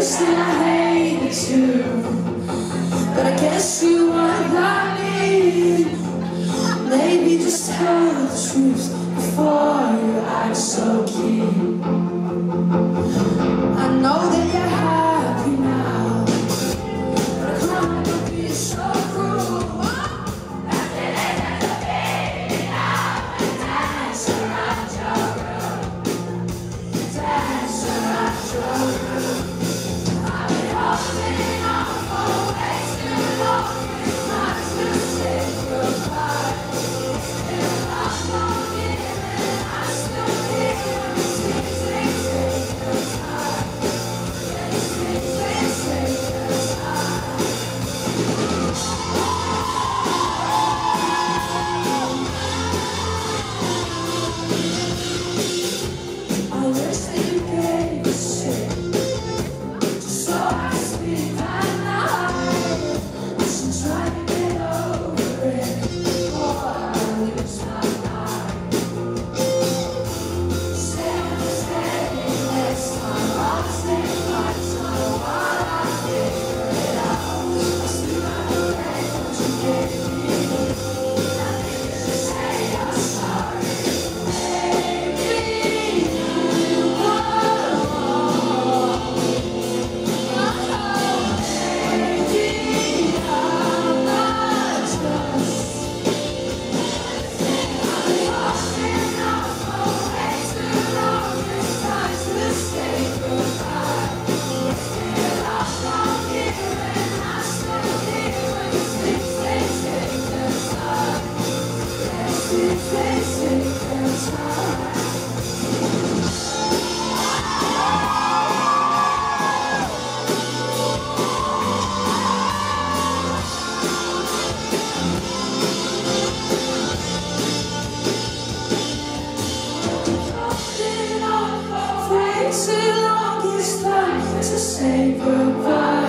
guess that I hate you But I guess you are not me Maybe just tell the truth Before you act so keen. Take your time. Way too long, it's time to say goodbye.